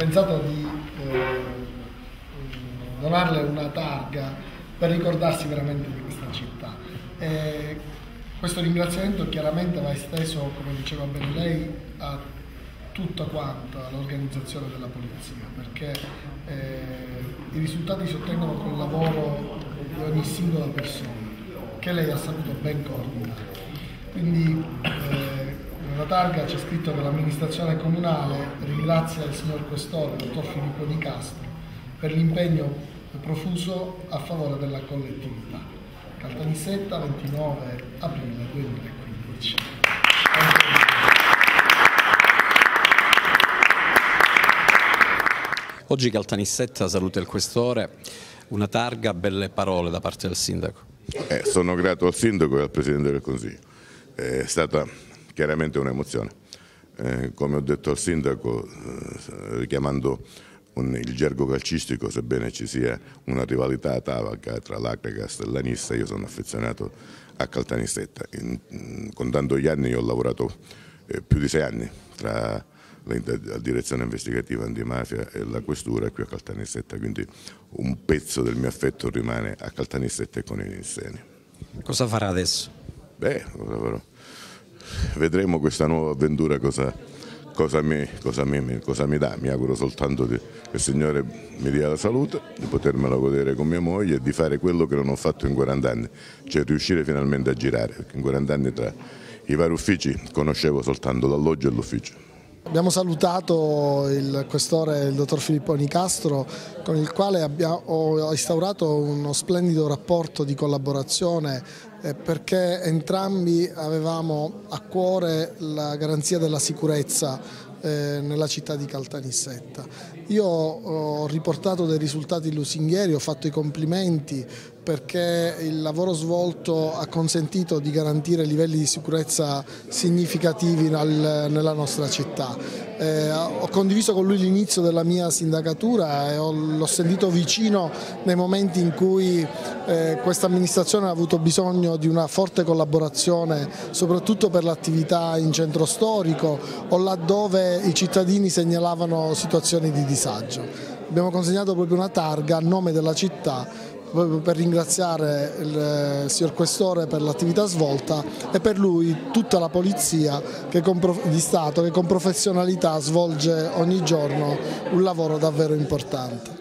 pensato di eh, donarle una targa per ricordarsi veramente di questa città. E questo ringraziamento chiaramente va esteso, come diceva bene lei, a tutta quanta l'organizzazione della polizia, perché eh, i risultati si ottengono con il lavoro di ogni singola persona, che lei ha saputo ben coordinare. Quindi eh, nella targa c'è scritto che l'amministrazione comunale ringrazia il signor Questore, il dottor Filippo Di Castro, per l'impegno profuso a favore della collettività. Caltanissetta, 29 aprile 2015. Oggi Caltanissetta saluta il Questore, una targa, belle parole da parte del Sindaco. Eh, sono grato al Sindaco e al Presidente del Consiglio è stata chiaramente un'emozione. Eh, come ho detto al Sindaco, eh, richiamando un, il gergo calcistico, sebbene ci sia una rivalità atavaca tra l'Acregast e l'Anissa, io sono affezionato a Caltanissetta. In, in, contando gli anni io ho lavorato eh, più di sei anni tra la direzione investigativa antimafia e la questura qui a Caltanissetta, quindi un pezzo del mio affetto rimane a Caltanissetta e con i Nisseni. Cosa farà adesso? Beh, vedremo questa nuova avventura cosa, cosa, mi, cosa, mi, cosa mi, dà. Mi auguro soltanto che il Signore mi dia la salute, di potermela godere con mia moglie e di fare quello che non ho fatto in 40 anni, cioè riuscire finalmente a girare, perché in 40 anni tra i vari uffici conoscevo soltanto l'alloggio e l'ufficio. Abbiamo salutato il questore, il dottor Filippo Nicastro, con il quale abbiamo, ho instaurato uno splendido rapporto di collaborazione eh, perché entrambi avevamo a cuore la garanzia della sicurezza eh, nella città di Caltanissetta. Io ho riportato dei risultati lusinghieri, ho fatto i complimenti perché il lavoro svolto ha consentito di garantire livelli di sicurezza significativi nella nostra città. Eh, ho condiviso con lui l'inizio della mia sindacatura e l'ho sentito vicino nei momenti in cui eh, questa amministrazione ha avuto bisogno di una forte collaborazione soprattutto per l'attività in centro storico o laddove i cittadini segnalavano situazioni di disagio. Abbiamo consegnato proprio una targa a nome della città per ringraziare il signor Questore per l'attività svolta e per lui tutta la Polizia di Stato che con professionalità svolge ogni giorno un lavoro davvero importante.